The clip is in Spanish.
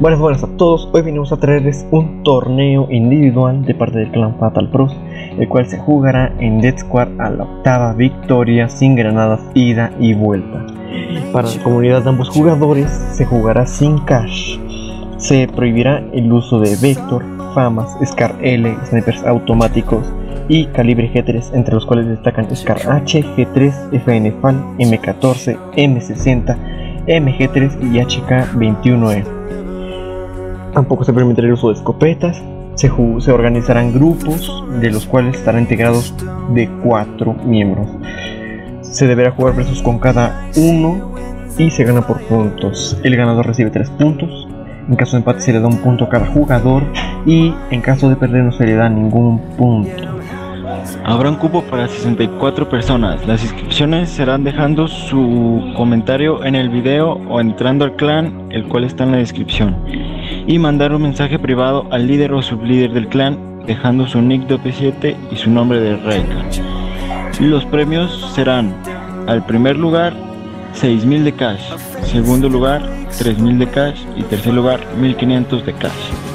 Buenas buenas a todos, hoy venimos a traerles un torneo individual de parte del clan Fatal Pros, el cual se jugará en Dead Squad a la octava victoria sin granadas ida y vuelta. Para la comunidad de ambos jugadores se jugará sin cash. Se prohibirá el uso de Vector, Famas, Scar L, snipers automáticos y calibre G3, entre los cuales destacan Scar H, G3, FN FAL, M14, M60, MG3 y HK21E. Tampoco se permitirá el uso de escopetas. Se, se organizarán grupos de los cuales estarán integrados de cuatro miembros. Se deberá jugar versus con cada uno y se gana por puntos. El ganador recibe 3 puntos. En caso de empate se le da un punto a cada jugador y en caso de perder no se le da ningún punto. Habrá un cupo para 64 personas. Las inscripciones serán dejando su comentario en el video o entrando al clan, el cual está en la descripción. Y mandar un mensaje privado al líder o sublíder del clan, dejando su nick de OP7 y su nombre de Reika. Los premios serán al primer lugar 6000 de cash, segundo lugar 3000 de cash y tercer lugar 1500 de cash.